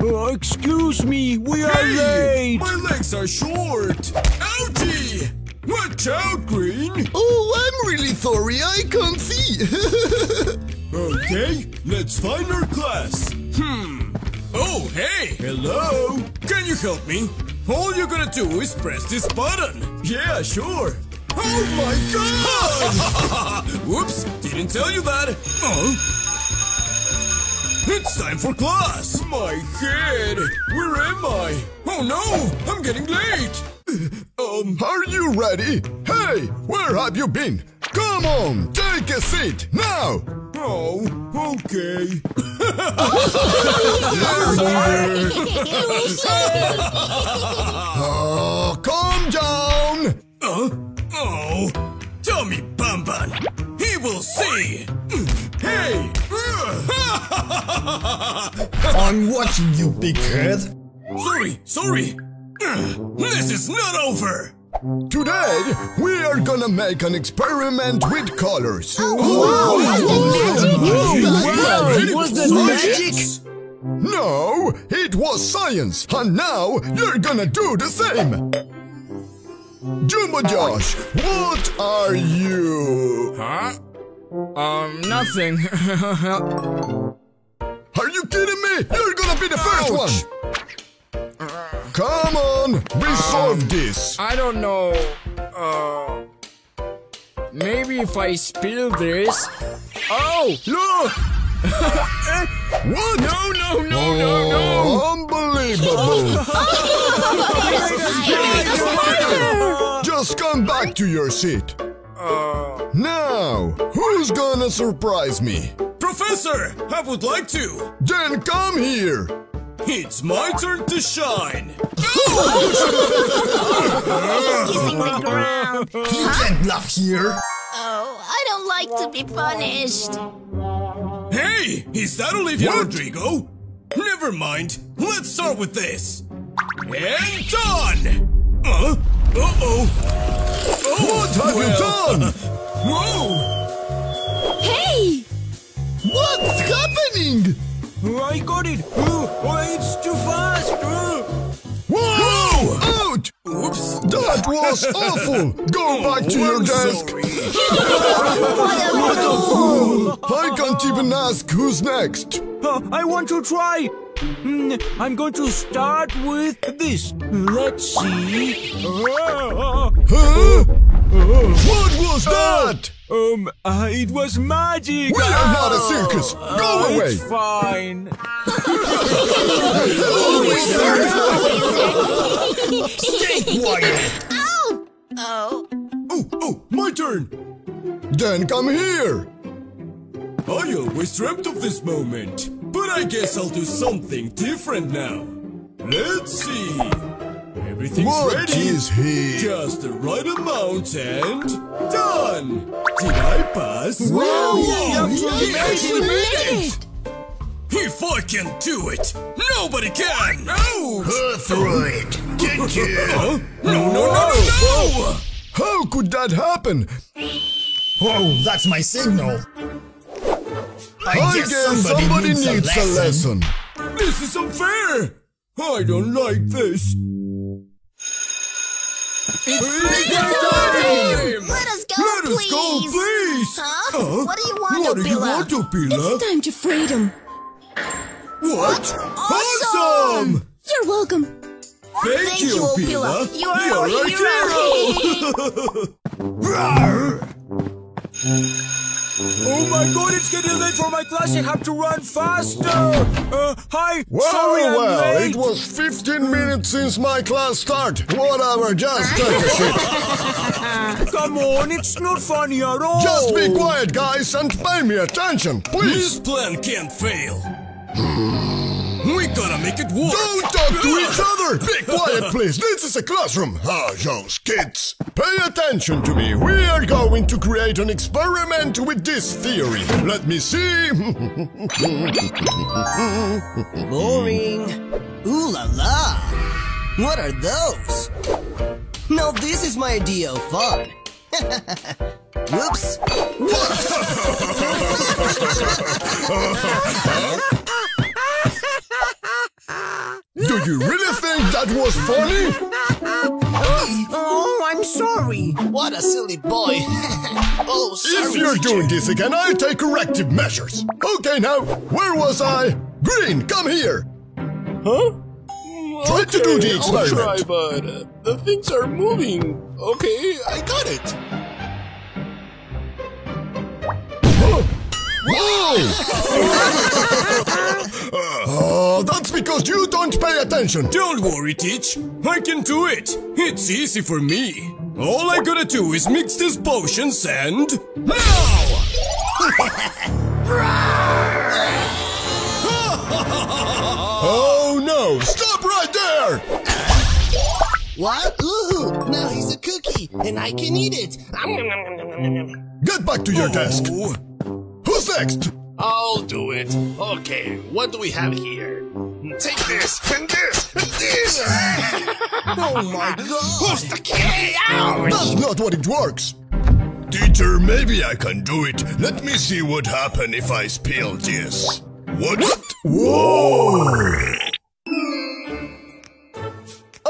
Uh, excuse me, we are late. My legs are short. Ouchie! Watch out, Green. Oh, I'm really sorry. I can't see. Okay, let's find our class. Hmm. Oh, hey. Hello. Can you help me? All you're gonna do is press this button. Yeah, sure. Oh my god! Whoops, didn't tell you that. Oh. It's time for class. My head. Where am I? Oh no, I'm getting late. Um, Are you ready? Hey, where have you been? Come on, take a seat now. oh, okay. Oh, calm down. Uh, oh, Tommy Bamban. He will see. Hey! I'm watching you, big head. sorry, sorry. This is not over. Today, we are gonna make an experiment with colors. Wow, it was the magic. No, it was science, and now you're gonna do the same. Jumbo Josh, what are you? Huh? Um, nothing. Are you kidding me? You're gonna be the first one. Come on, we resolve this. I don't know. Uh, maybe if I spill this. Oh, look! What? No, no, no, no, no! Unbelievable! Just come back to your seat. Uh, Now, who's gonna surprise me? Professor, I would like to. Then come here. It's my turn to shine. Kissing the ground. You can't bluff here. Oh, I don't like to be punished. Hey, is that Olivia What? Rodrigo? Never mind. Let's start with this. And done. Uh, uh-oh. Oh, What have you done? Whoa! Hey! What's happening? I got it! Oh, it's too fast! Whoa! Out! Oops. That was awful! Go back to your I'm desk! sorry. I can't even ask who's next! Uh, I want to try! Hmm, I'm going to start with this. Let's see. Uh, Huh? What was that? um, uh, it was magic! We are not a circus! Uh, Go away! It's fine. Stay quiet. Oh! Oh. Oh, oh, my turn. Then come here! I always dreamt of this moment, but I guess I'll do something different now. Let's see. Everything's What ready. is he? Just the right amount and done. Did I pass? Wow! Whoa, You he actually made made it. If I can do it, nobody can. Ouch! Go through it. Get you. Huh? No, no, no, no, no! How could that happen? Oh, that's my signal. I, I guess somebody needs, a, lesson. This is unfair. I don't like this. It's time! Let us go, Let please! us go, please! Huh? Huh? What do you want, What do you Opila? want, Opila? Time to freedom. What? Awesome! You're welcome. Thank, Thank you, you, Opila. Opila. You are our Oh my god, it's getting late for my class. I have to run faster. Uh, hi. Well, Sorry I'm well, late. it was 15 minutes since my class started. Whatever, just take a shit. Come on, it's not funny at all. Just be quiet, guys, and pay me attention, please. This plan can't fail. we gotta make it work. Don't talk to each other! Be quiet, please. This is a classroom. Ah, those kids. Pay attention to me. We are going to create an experiment with this theory. Let me see. Boring. Ooh la la. What are those? Now this is my idea of fun. Whoops. Do you really think that was funny? Oh, I'm sorry. What a silly boy. oh, sorry. If you're teacher. doing this again, I'll take corrective measures. Okay, now, where was I? Green, come here. Huh? Try to do the experiment. I'll try, but uh, the things are moving. Okay, I got it. Oh, that's because you don't pay attention. Don't worry, Teach. I can do it. It's easy for me. All I gotta do is mix these potions and... Now! Oh no, stop right there! What? Ooh, now he's a cookie, and I can eat it. Get back to your oh. desk. Who's next? I'll do it. Okay, what do we have here? Take this and this and this. Oh my god. Who's the Hey, ouch! That's not what it works. Teacher, maybe I can do it. Let me see what happen if I spill this. What? Whoa!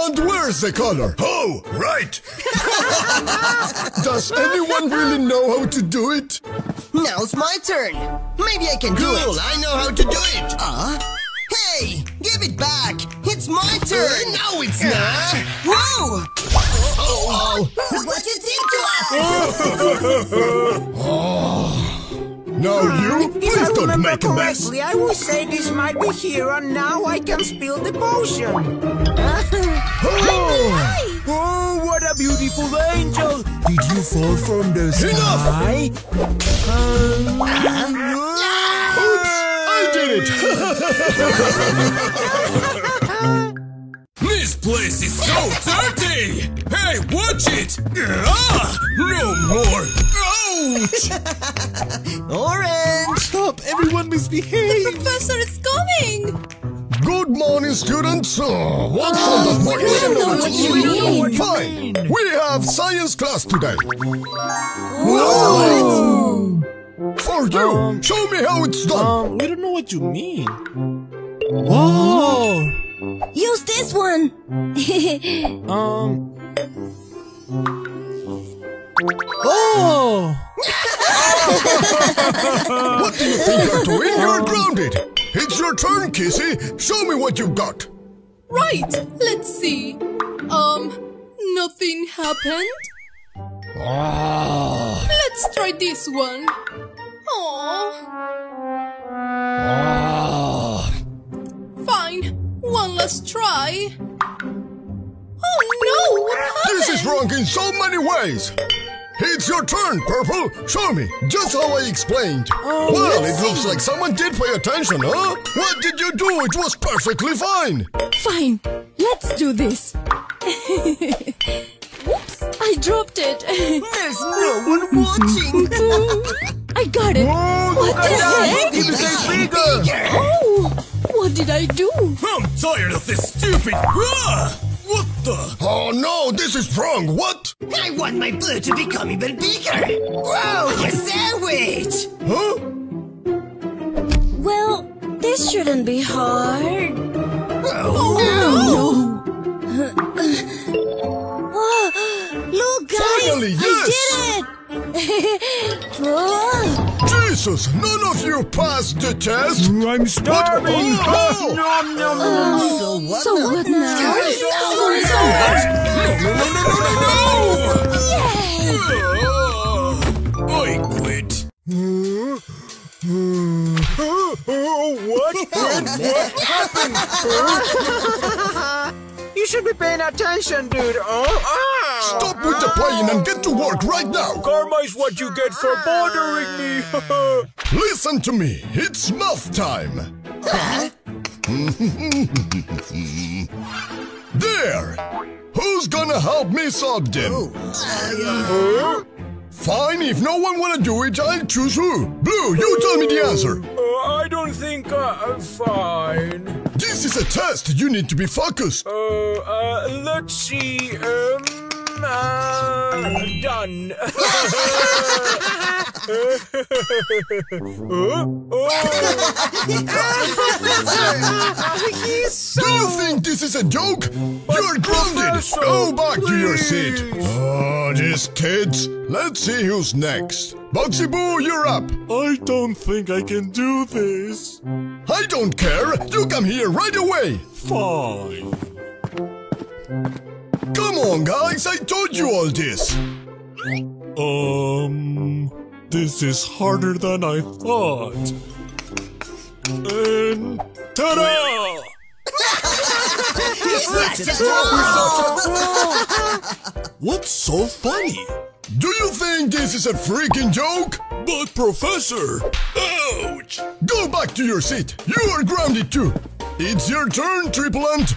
And where's the color? Oh, right. Does anyone really know how to do it? Now's my turn. Maybe I can do it. Cool. I know how to do it. Uh? Hey, give it back. It's my uh, turn. No, it's not. Uh, whoa! Oh, What you did to us? oh. now uh, you, If I don't remember make a mess. I would say this might be here, and now I can spill the potion. Oh, Oh, what a beautiful angel! Did you fall from the sky? Um, oops, I did it. this place is so dirty! Hey, watch it! Ah, no more! Ouch! Orange! Stop! Everyone misbehave! Professor is coming! Good morning, students. Oh, what's on that mark? we don't know what you mean. Fine. We have science class today. For you, show me how it's done. Um, we don't know what you mean. Whoa! Use this one! Um. Oh! What do you think you're doing? You're grounded. It's your turn, Kissy. Show me what you've got. Right, let's see. Um, nothing happened? Ah. Let's try this one. Aww. Ah. Fine, one last try. Oh no, what happened? This is wrong in so many ways. It's your turn, Purple. Show me, just how I explained. Oh, well, it looks like someone did pay attention, huh? What did you do? It was perfectly fine. Fine, let's do this. Oops, I dropped it. There's no one watching. I got it. What the heck? Give it a bigger! Oh, what did I do? I'm tired of this stupid. Ah, what the? Oh no, this is wrong. What? I want my blue to become even bigger. Whoa, a sandwich! Huh? Well, this shouldn't be hard. Oh, Oh, Jesus, none of you passed the test. I'm starving! Oh! Nom, nom, nom. so what so now? what now? Ah, I quit. what? What happened? you should be paying attention, dude. Oh, ah. Stop with the playing and get to work right now. Karma is what you get for bothering me. Listen to me. It's mouth time. there. Who's gonna help me solve them? Fine, if no one wanna do it, I'll choose who. Blue, you tell me the answer. Uh, I don't think uh, I'm fine. This is a test. You need to be focused. Uh, uh, let's see. Um, uh, done. Do you think this is a joke? You're grounded! Professor, Go back to your seat! Oh, these kids! Let's see who's next. Boxy Boo, you're up! I don't think I can do this. I don't care! You come here right away! Fine. On, guys, I told you all this! Um, this is harder than I thought. And ta-da! What's so funny? Do you think this is a freaking joke? But Professor, ouch! Go back to your seat! You are grounded too! It's your turn, Triplant!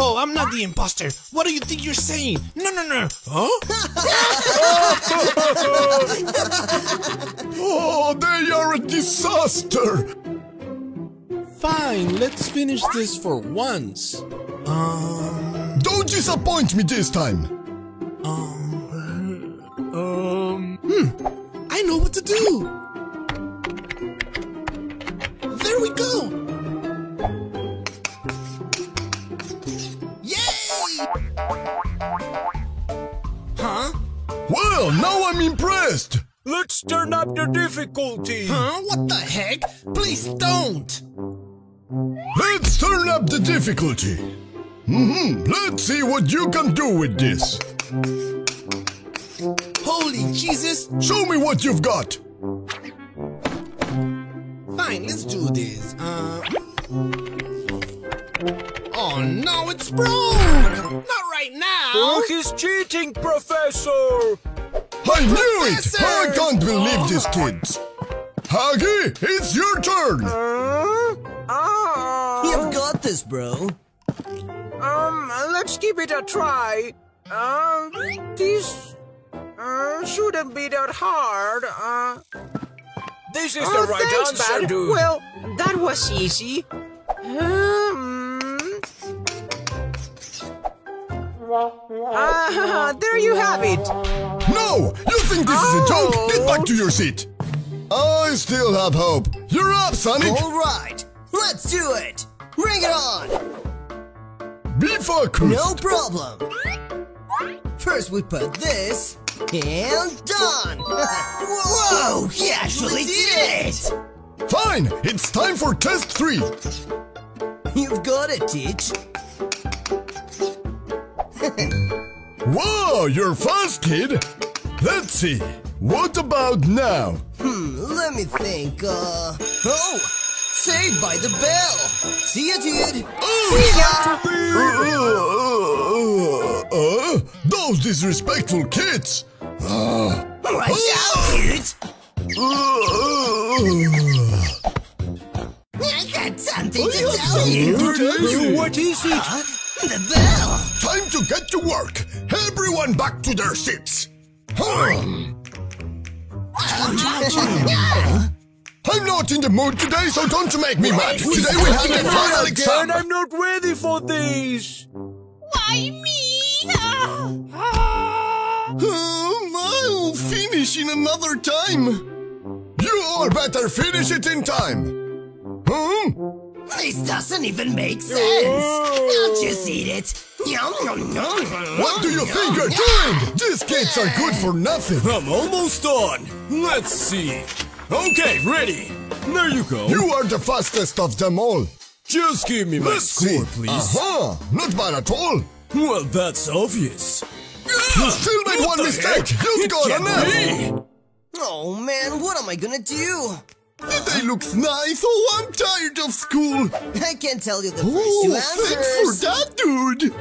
Oh, I'm not the imposter. What do you think you're saying? No, no, no. Huh? Oh, they are a disaster! Fine, let's finish this for once. Um, Don't disappoint me this time! Up the difficulty! Mm-hmm, let's see what you can do with this! Holy Jesus! Show me what you've got! Fine, let's do this. Uh. Oh no, it's broke! Not right now! Oh, he's cheating, Professor. I knew it! I can't believe these kids! Huggy, it's your turn! Huh? Ah. You've got this, bro. Um, let's give it a try. Um, this uh, shouldn't be that hard. Uh, this is the right thanks, answer, Bud. dude. Well, that was easy. Um, ah, there you have it. No! You think this is a joke? Get back to your seat! I still have hope. You're up, Sonic! All right, let's do it. Bring it on. Be focused! No problem. First, we put this and done. Whoa! He actually did it. Fine! It's time for test three! You've got it, Teach. Whoa, you're fast, kid! Let's see. What about now? Hmm, let me think. Uh. Oh! Saved by the bell. See ya, dude. Uh, uh, uh, those disrespectful kids! Uh, Watch out, dude. I got something to tell you. You, what is it? Huh? The bell. Time to get to work! Everyone back to their seats! Hmm. I'm not in the mood today, so don't you make me mad! Today we have a final exam! I'm not ready for this. Why me? Um, I'll finish in another time! You all better finish it in time! Hmm? This doesn't even make sense. I'll just eat it. Yum, yum, yum. What do you think you're doing? These kids are good for nothing! I'm almost done. Let's see. Okay, ready. There you go. You are the fastest of them all! Just give me my Let's score, see! please. Uh-huh! Not bad at all! Well, that's obvious. You still made What one mistake! heck? You've It got can't an F! Oh man, what am I gonna do? Today looks nice. Oh, I'm tired of school. I can't tell you the first Oh, two thanks for that, dude.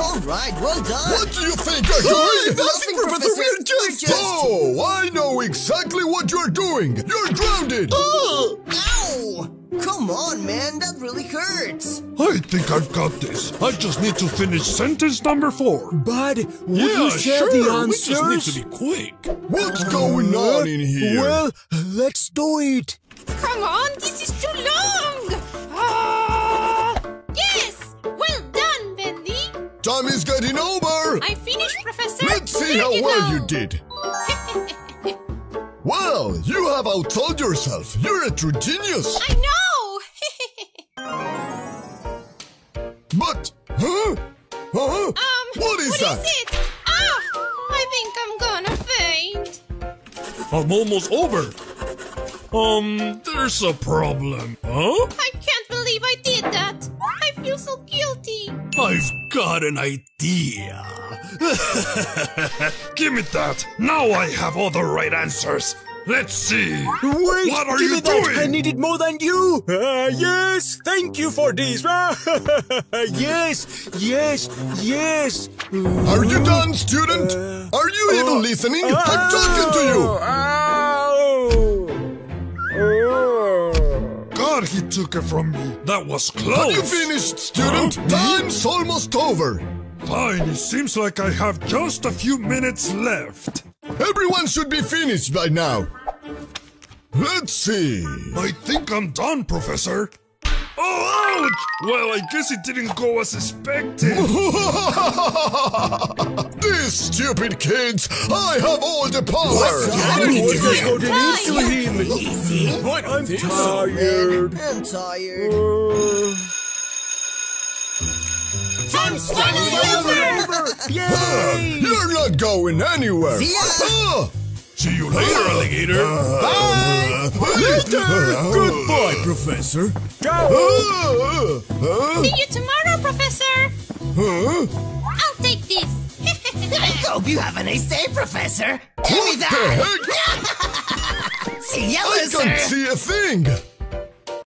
All right, well done. What do you think I'm doing? Nothing, Professor. We're We're just... just- Oh, I know exactly what you're doing. You're grounded. Oh. Ow! Come on, man, that really hurts. I think I've got this. I just need to finish sentence number four. Bud, would yeah, you share sure. the We just need to be quick. What's going on in uh, here? Well, let's do it. Come on, this is too long! Time is getting over. I finished, Professor! Let's see There how you well go. you did. Well, you have outsold yourself. You're a true genius. I know! But, huh? Huh? um, what is that? What is it? Ah! I think I'm gonna faint. I'm almost over. Um, there's a problem, huh? I I've got an idea. Give me that. Now I have all the right answers. Let's see. Wait, what are give you me that. doing? I need it more than you. Uh, yes, thank you for this. yes, yes, yes. Are you done, student? Uh, are you even uh, listening? I'm talking to you. Uh, took it from me. That was close. Have you finished, student? Time's almost over. Fine, it seems like I have just a few minutes left. Everyone should be finished by now. Let's see. I think I'm done, Professor. Oh, ouch! Well, I guess it didn't go as expected. These stupid kids! I have all the power! What are you doing? I'm tired. I'm tired. Time's finally over! Ah, You're not going anywhere! See ya. Ah! See you later, alligator. Bye! Later. Goodbye, Professor. Ah, See you tomorrow, Professor. huh? I'll take this. I hope you have a nice day, Professor. Give me What the that. heck? See ya, I loser. can't see a thing!